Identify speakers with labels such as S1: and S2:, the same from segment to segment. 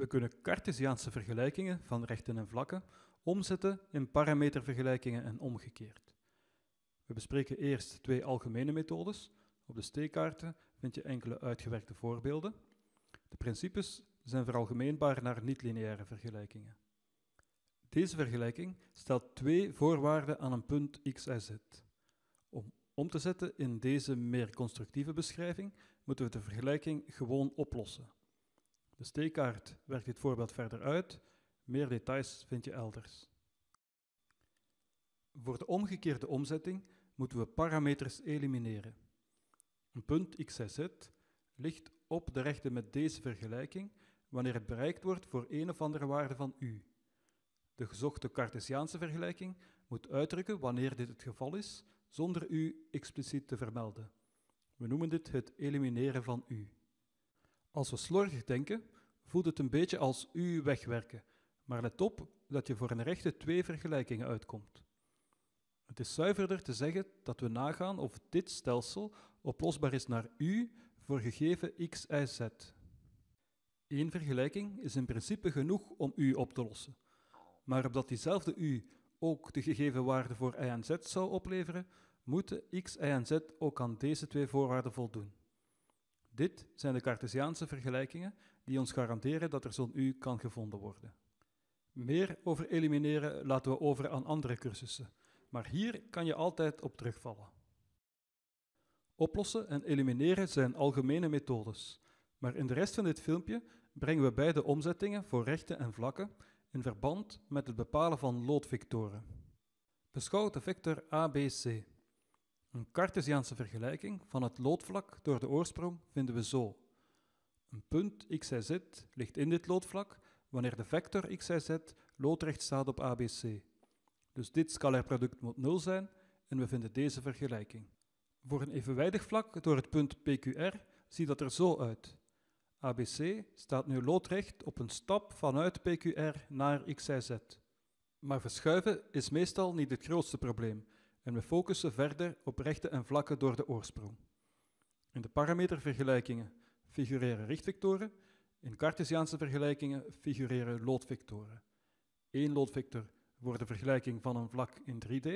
S1: We kunnen Cartesiaanse vergelijkingen van rechten en vlakken omzetten in parametervergelijkingen en omgekeerd. We bespreken eerst twee algemene methodes. Op de steekkaarten vind je enkele uitgewerkte voorbeelden. De principes zijn veralgemeenbaar naar niet-lineaire vergelijkingen. Deze vergelijking stelt twee voorwaarden aan een punt x y z. Om om te zetten in deze meer constructieve beschrijving moeten we de vergelijking gewoon oplossen. De steekkaart werkt dit voorbeeld verder uit, meer details vind je elders. Voor de omgekeerde omzetting moeten we parameters elimineren. Een punt x, z ligt op de rechte met deze vergelijking wanneer het bereikt wordt voor een of andere waarde van u. De gezochte Cartesiaanse vergelijking moet uitdrukken wanneer dit het geval is, zonder u expliciet te vermelden. We noemen dit het elimineren van u. Als we slordig denken, voelt het een beetje als u wegwerken, maar let op dat je voor een rechte twee vergelijkingen uitkomt. Het is zuiverder te zeggen dat we nagaan of dit stelsel oplosbaar is naar u voor gegeven x, y, z. Eén vergelijking is in principe genoeg om u op te lossen, maar opdat diezelfde u ook de gegeven waarde voor y en z zou opleveren, moeten x, y en z ook aan deze twee voorwaarden voldoen. Dit zijn de Cartesiaanse vergelijkingen die ons garanderen dat er zo'n u kan gevonden worden. Meer over elimineren laten we over aan andere cursussen, maar hier kan je altijd op terugvallen. Oplossen en elimineren zijn algemene methodes, maar in de rest van dit filmpje brengen we beide omzettingen voor rechten en vlakken in verband met het bepalen van loodvectoren. Beschouw de vector ABC. Een Cartesiaanse vergelijking van het loodvlak door de oorsprong vinden we zo. Een punt x, ligt in dit loodvlak wanneer de vector x, y, z loodrecht staat op ABC. Dus dit scalair product moet 0 zijn en we vinden deze vergelijking. Voor een evenwijdig vlak door het punt PQR ziet dat er zo uit. ABC staat nu loodrecht op een stap vanuit PQR naar XYZ. Maar verschuiven is meestal niet het grootste probleem en we focussen verder op rechten en vlakken door de oorsprong. In de parametervergelijkingen figureren richtvectoren, in Cartesiaanse vergelijkingen figureren loodvectoren. Eén loodvector voor de vergelijking van een vlak in 3D,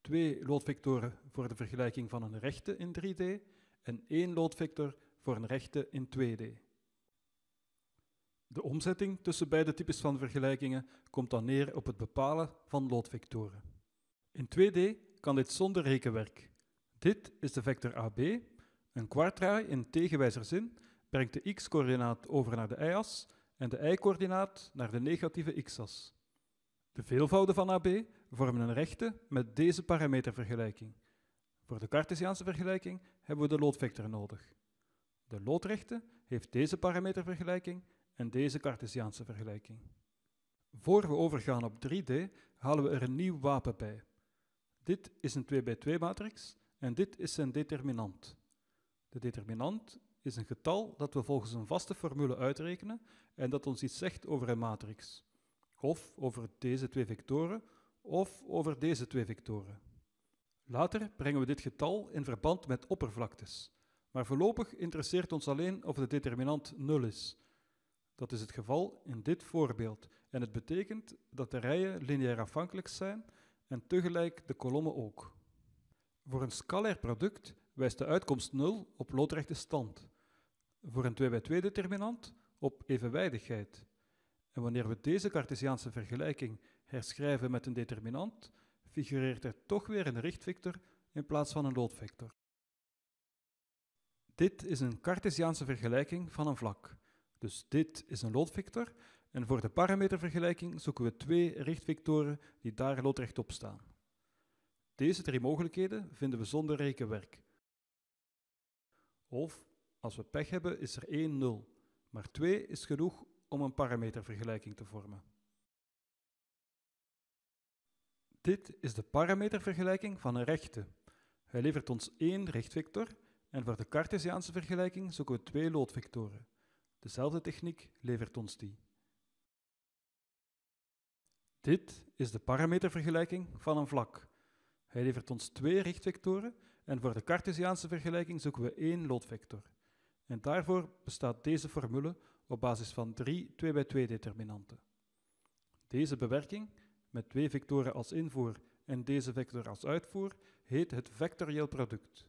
S1: twee loodvectoren voor de vergelijking van een rechte in 3D en één loodvector voor een rechte in 2D. De omzetting tussen beide types van vergelijkingen komt dan neer op het bepalen van loodvectoren. In 2D kan dit zonder rekenwerk. Dit is de vector AB. Een kwartraai in tegenwijzer zin brengt de x-coördinaat over naar de y-as en de y-coördinaat naar de negatieve x-as. De veelvouden van AB vormen een rechte met deze parametervergelijking. Voor de Cartesiaanse vergelijking hebben we de loodvector nodig. De loodrechte heeft deze parametervergelijking en deze Cartesiaanse vergelijking. Voor we overgaan op 3D halen we er een nieuw wapen bij. Dit is een 2 bij 2 matrix en dit is zijn determinant. De determinant is een getal dat we volgens een vaste formule uitrekenen en dat ons iets zegt over een matrix. Of over deze twee vectoren, of over deze twee vectoren. Later brengen we dit getal in verband met oppervlaktes. Maar voorlopig interesseert ons alleen of de determinant 0 is. Dat is het geval in dit voorbeeld en het betekent dat de rijen lineair afhankelijk zijn en tegelijk de kolommen ook. Voor een scalair product wijst de uitkomst 0 op loodrechte stand. Voor een 2 bij 2 determinant op evenwijdigheid. En wanneer we deze Cartesiaanse vergelijking herschrijven met een determinant, figureert er toch weer een richtvector in plaats van een loodvector. Dit is een Cartesiaanse vergelijking van een vlak. Dus dit is een loodvector en voor de parametervergelijking zoeken we twee richtvectoren die daar loodrecht op staan. Deze drie mogelijkheden vinden we zonder rekenwerk. Of, als we pech hebben, is er 1 0, maar 2 is genoeg om een parametervergelijking te vormen. Dit is de parametervergelijking van een rechte. Hij levert ons één richtvector en voor de Cartesiaanse vergelijking zoeken we twee loodvectoren. Dezelfde techniek levert ons die. Dit is de parametervergelijking van een vlak. Hij levert ons twee richtvectoren en voor de Cartesiaanse vergelijking zoeken we één loodvector. En daarvoor bestaat deze formule op basis van drie 2 bij 2 determinanten. Deze bewerking, met twee vectoren als invoer en deze vector als uitvoer, heet het vectorieel product.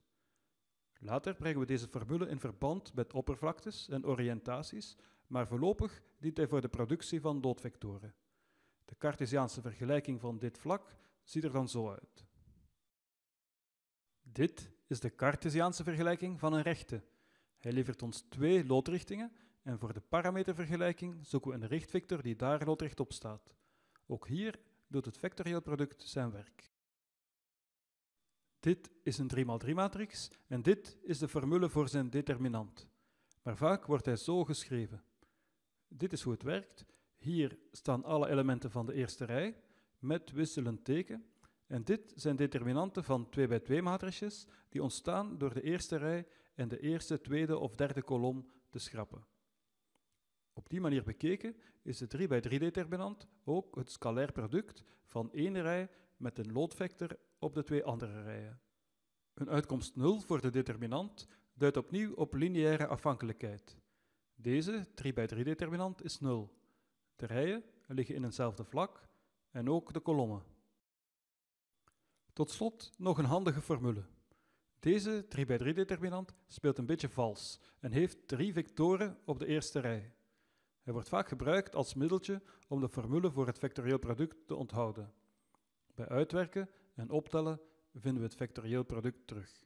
S1: Later brengen we deze formule in verband met oppervlaktes en oriëntaties, maar voorlopig dient hij voor de productie van loodvectoren. De Cartesiaanse vergelijking van dit vlak ziet er dan zo uit. Dit is de Cartesiaanse vergelijking van een rechte. Hij levert ons twee loodrichtingen en voor de parametervergelijking zoeken we een richtvector die daar loodrecht op staat. Ook hier doet het vectorieel product zijn werk. Dit is een 3x3-matrix en dit is de formule voor zijn determinant. Maar vaak wordt hij zo geschreven. Dit is hoe het werkt. Hier staan alle elementen van de eerste rij met wisselend teken. En dit zijn determinanten van 2 bij 2 matrices die ontstaan door de eerste rij en de eerste, tweede of derde kolom te schrappen. Op die manier bekeken is de 3 bij 3 determinant ook het scalair product van één rij met een loodvector op de twee andere rijen. Een uitkomst 0 voor de determinant duidt opnieuw op lineaire afhankelijkheid. Deze 3 bij 3 determinant is 0. De rijen liggen in hetzelfde vlak en ook de kolommen. Tot slot nog een handige formule. Deze 3 bij 3 determinant speelt een beetje vals en heeft drie vectoren op de eerste rij. Hij wordt vaak gebruikt als middeltje om de formule voor het vectorieel product te onthouden. Bij uitwerken en optellen vinden we het vectorieel product terug.